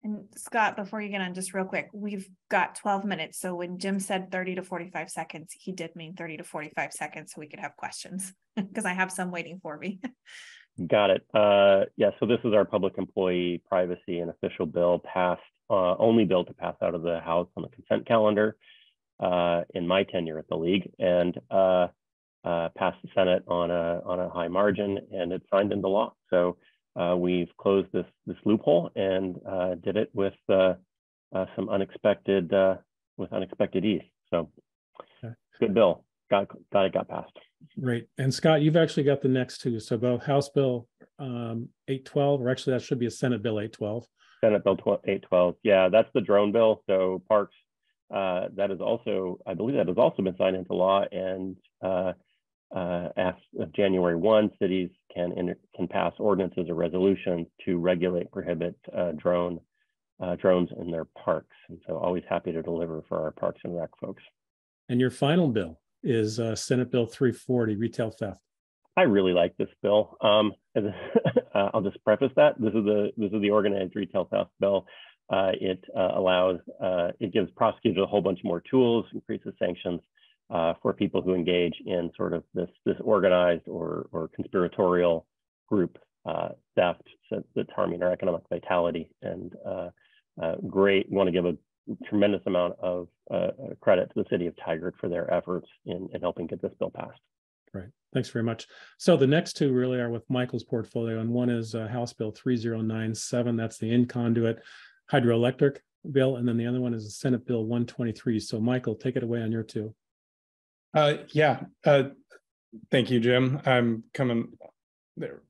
And Scott, before you get on, just real quick, we've got 12 minutes. So when Jim said 30 to 45 seconds, he did mean 30 to 45 seconds so we could have questions (laughs) because I have some waiting for me. (laughs) Got it. Uh, yeah, so this is our public employee privacy and official bill passed uh, only bill to pass out of the House on the consent calendar uh, in my tenure at the league, and uh, uh passed the Senate on a on a high margin, and it's signed into law. So uh, we've closed this this loophole and uh, did it with some unexpected with unexpected ease. So okay. good bill. Got got it got passed. Right, and Scott, you've actually got the next two. So both House Bill um, 812, or actually that should be a Senate Bill 812. Senate Bill 812. Yeah, that's the drone bill. So parks, uh, that is also, I believe that has also been signed into law. And uh, uh, as of January 1, cities can can pass ordinances or resolutions to regulate, prohibit uh, drone uh, drones in their parks. And so always happy to deliver for our Parks and Rec folks. And your final bill is uh, Senate Bill 340, retail theft. I really like this bill. Um, (laughs) uh, I'll just preface that this is the this is the organized retail theft bill. Uh, it uh, allows uh, it gives prosecutors a whole bunch more tools, increases sanctions uh, for people who engage in sort of this this organized or or conspiratorial group theft that's harming our economic vitality. And great, want to give a tremendous amount of credit to the city of Tigard for their efforts in, in helping get this bill passed. Right. Thanks very much. So the next two really are with Michael's portfolio, and one is uh, House Bill 3097. That's the in conduit hydroelectric bill, and then the other one is Senate Bill 123. So Michael, take it away on your two. Uh, yeah. Uh, thank you, Jim. I'm coming there.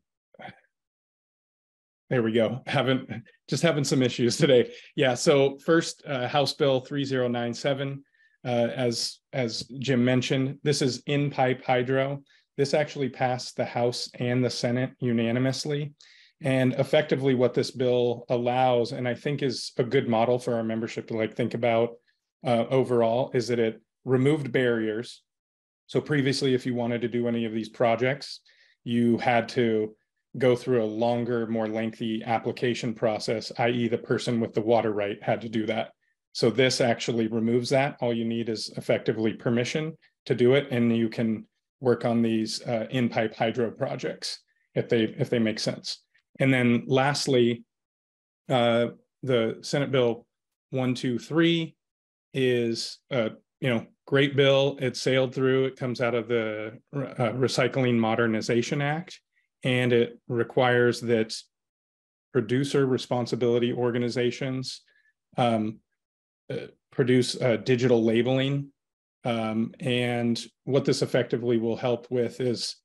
There we go. Haven't just having some issues today. Yeah. So first, uh, House Bill 3097 uh, as as Jim mentioned, this is in pipe hydro. This actually passed the House and the Senate unanimously. And effectively, what this bill allows, and I think is a good model for our membership to like think about uh, overall, is that it removed barriers. So previously, if you wanted to do any of these projects, you had to go through a longer, more lengthy application process, i.e., the person with the water right had to do that. So this actually removes that. All you need is effectively permission to do it, and you can work on these uh, in-pipe hydro projects if they if they make sense. And then lastly, uh, the Senate Bill one two three is a you know great bill. It sailed through. It comes out of the uh, Recycling Modernization Act, and it requires that producer responsibility organizations um, uh, produce uh, digital labeling. Um, and what this effectively will help with is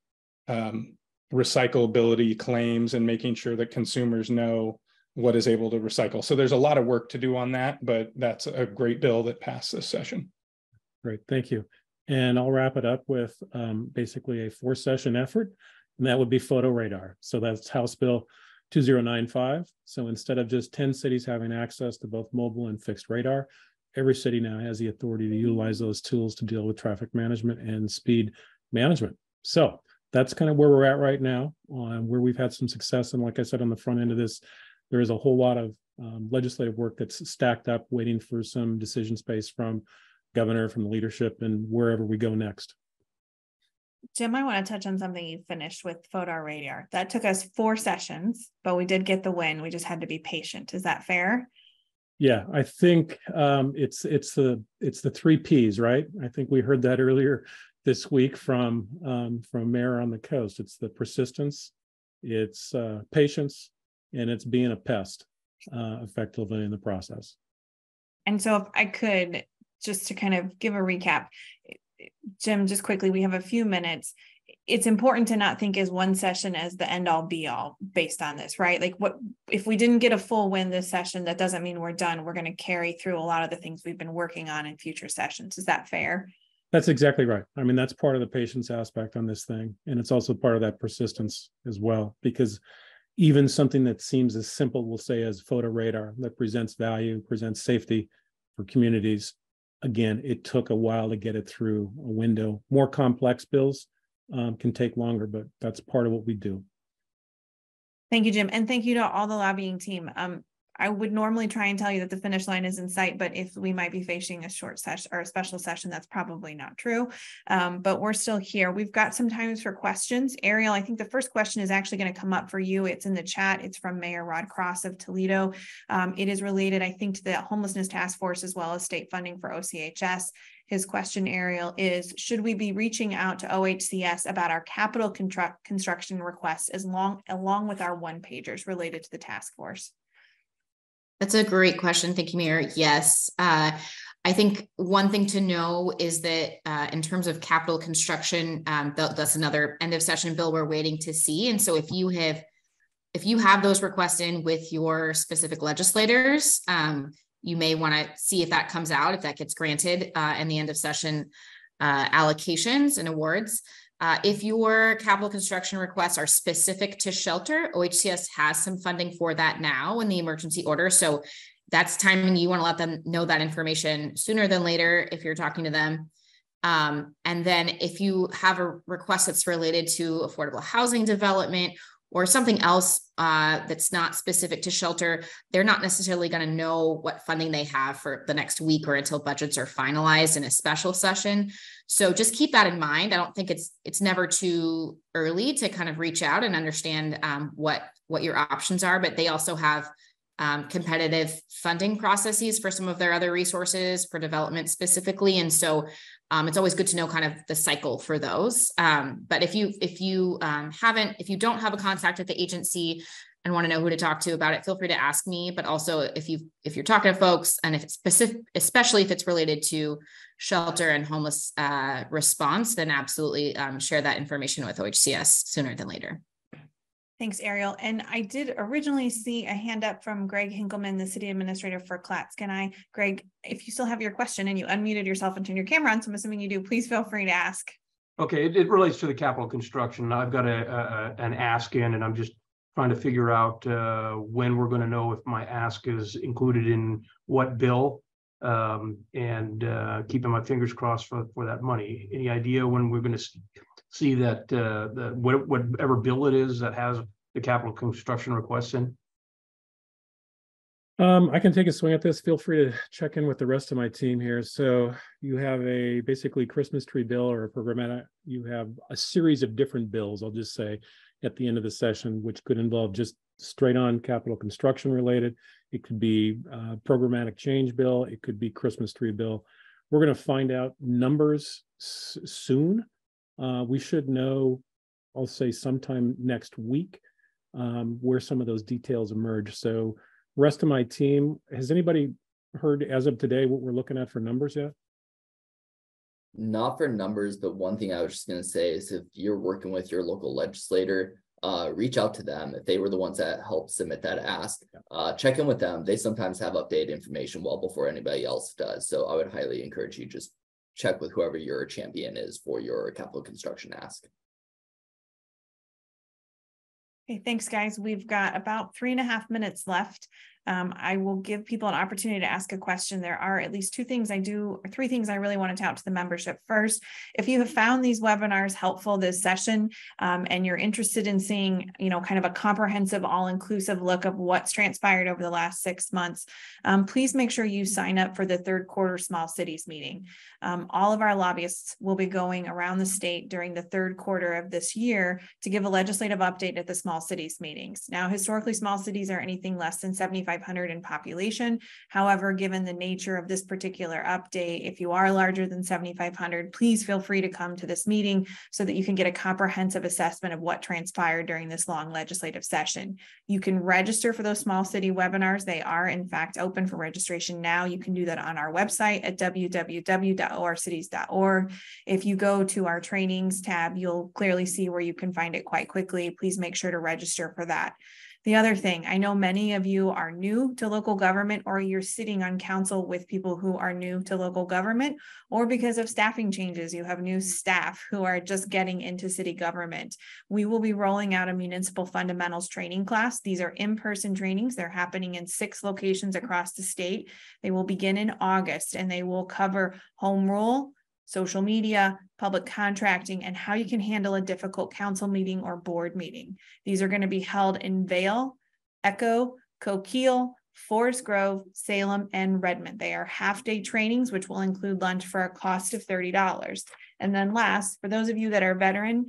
um, recyclability claims and making sure that consumers know what is able to recycle. So there's a lot of work to do on that, but that's a great bill that passed this session. Great, thank you. And I'll wrap it up with um, basically a four session effort, and that would be photo radar. So that's House Bill 2095. So instead of just 10 cities having access to both mobile and fixed radar, every city now has the authority to utilize those tools to deal with traffic management and speed management. So that's kind of where we're at right now, on where we've had some success. And like I said on the front end of this, there is a whole lot of um, legislative work that's stacked up, waiting for some decision space from governor, from the leadership, and wherever we go next. Jim, I want to touch on something you finished with photo radar. That took us four sessions, but we did get the win. We just had to be patient. Is that fair? Yeah, I think um, it's it's the it's the three P's, right? I think we heard that earlier this week from um, from Mayor on the Coast. It's the persistence, it's uh, patience, and it's being a pest uh, effectively in the process. And so, if I could just to kind of give a recap, Jim, just quickly, we have a few minutes. It's important to not think as one session as the end all be all based on this, right? Like, what if we didn't get a full win this session? That doesn't mean we're done. We're going to carry through a lot of the things we've been working on in future sessions. Is that fair? That's exactly right. I mean, that's part of the patience aspect on this thing. And it's also part of that persistence as well, because even something that seems as simple, we'll say, as photo radar that presents value, presents safety for communities, again, it took a while to get it through a window. More complex bills um, can take longer, but that's part of what we do. Thank you, Jim. And thank you to all the lobbying team. Um, I would normally try and tell you that the finish line is in sight, but if we might be facing a short session or a special session, that's probably not true. Um, but we're still here. We've got some times for questions. Ariel, I think the first question is actually going to come up for you. It's in the chat. It's from Mayor Rod Cross of Toledo. Um, it is related, I think, to the homelessness task force as well as state funding for OCHS. His question, Ariel, is should we be reaching out to OHCS about our capital construction requests as long along with our one pagers related to the task force? That's a great question. Thank you, Mayor. Yes. Uh, I think one thing to know is that uh, in terms of capital construction, um, th- that's another end of session bill we're waiting to see. And so if you have if you have those requests in with your specific legislators, um, you may want to see if that comes out, if that gets granted uh, in the end of session uh, allocations and awards. Uh, if your capital construction requests are specific to shelter, OHCS has some funding for that now in the emergency order. So that's timing you want to let them know that information sooner than later if you're talking to them. Um, and then if you have a request that's related to affordable housing development or something else uh, that's not specific to shelter, they're not necessarily going to know what funding they have for the next week or until budgets are finalized in a special session. So just keep that in mind. I don't think it's it's never too early to kind of reach out and understand um, what what your options are, but they also have um, competitive funding processes for some of their other resources for development specifically. And so um, it's always good to know kind of the cycle for those. Um, but if you if you um, haven't, if you don't have a contact at the agency and want to know who to talk to about it, feel free to ask me. But also if you if you're talking to folks and if it's specific, especially if it's related to shelter and homeless uh, response, then absolutely um, share that information with OHCS sooner than later. Thanks, Ariel. And I did originally see a hand up from Greg Hinkleman, the city administrator for Clatskanie. Greg, if you still have your question and you unmuted yourself and turned your camera on, so I'm assuming you do, please feel free to ask. Okay, it, it relates to the capital construction. I've got a, a an ask in and I'm just trying to figure out uh, when we're going to know if my ask is included in what bill um, and uh, keeping my fingers crossed for, for that money. Any idea when we're going to see that uh, the whatever bill it is that has the capital construction requests in? Um, I can take a swing at this. Feel free to check in with the rest of my team here. So you have a basically Christmas tree bill or a programmatic. You have a series of different bills. I'll just say at the end of the session, which could involve just straight on capital construction related. It could be uh, programmatic change bill. It could be Christmas tree bill. We're going to find out numbers soon uh, we should know, I'll say sometime next week, um, where some of those details emerge. So rest of my team, has anybody heard as of today what we're looking at for numbers yet? Not for numbers, but one thing I was just going to say is if you're working with your local legislator, uh, reach out to them if they were the ones that helped submit that ask. Uh, check in with them. They sometimes have updated information well before anybody else does. So I would highly encourage you just check with whoever your champion is for your capital construction ask. Okay, thanks, guys. We've got about three and a half minutes left. Um, I will give people an opportunity to ask a question. There are at least two things I do, or three things I really want to tout to the membership. First, if you have found these webinars helpful this session um, and you're interested in seeing, you know, kind of a comprehensive, all-inclusive look of what's transpired over the last six months, um, please make sure you sign up for the third quarter small cities meeting. Um, all of our lobbyists will be going around the state during the third quarter of this year to give a legislative update at the small cities meetings. Now, historically, small cities are anything less than 75 7,500 in population. However, given the nature of this particular update, if you are larger than 7,500, please feel free to come to this meeting so that you can get a comprehensive assessment of what transpired during this long legislative session. You can register for those small city webinars. They are in fact open for registration now. You can do that on our website at www.orcities.org. If you go to our trainings tab, you'll clearly see where you can find it quite quickly. Please make sure to register for that. The other thing, I know many of you are new to local government or you're sitting on council with people who are new to local government, or because of staffing changes, you have new staff who are just getting into city government. We will be rolling out a municipal fundamentals training class. These are in-person trainings. They're happening in six locations across the state. They will begin in August and they will cover home rule, social media, public contracting, and how you can handle a difficult council meeting or board meeting. These are going to be held in Vale, Echo, Coquille, Forest Grove, Salem, and Redmond. They are half day trainings, which will include lunch for a cost of $30. And then last, for those of you that are veteran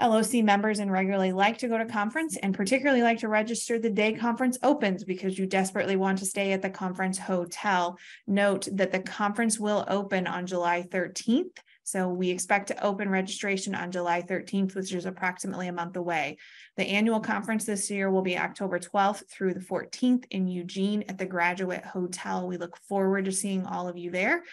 LOC members and regularly like to go to conference and particularly like to register the day conference opens because you desperately want to stay at the conference hotel. Note that the conference will open on July 13th. So we expect to open registration on July 13th, which is approximately a month away. The annual conference this year will be October 12th through the 14th in Eugene at the Graduate Hotel. We look forward to seeing all of you there.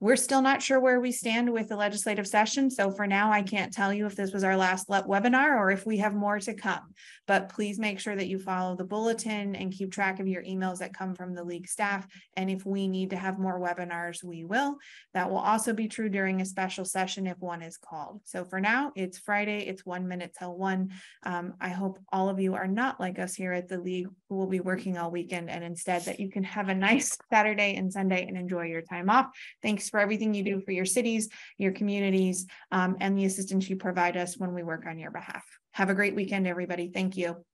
We're still not sure where we stand with the legislative session. So for now, I can't tell you if this was our last webinar or if we have more to come. But please make sure that you follow the bulletin and keep track of your emails that come from the league staff. And if we need to have more webinars, we will. That will also be true during a special session if one is called. So for now, it's Friday. It's one minute till one. Um, I hope all of you are not like us here at the league who will be working all weekend and instead that you can have a (laughs) nice Saturday and Sunday and enjoy your time off. Thanks for everything you do for your cities, your communities, um, and the assistance you provide us when we work on your behalf. Have a great weekend, everybody. Thank you.